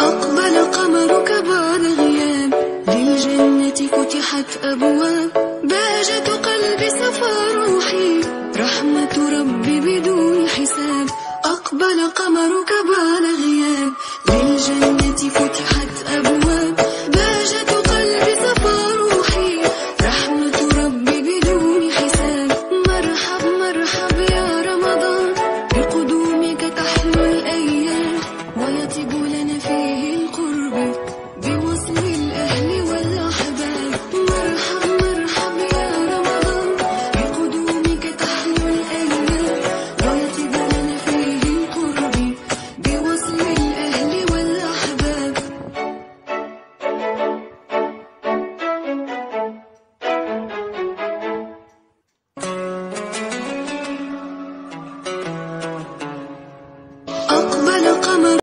أقبل قمرك بعد غياب. للجنة فتحت أبواب. بهجة قلبي صفا روحي. رحمة ربي بدون حساب. أقبل قمرك بعد غياب. للجنة فتحت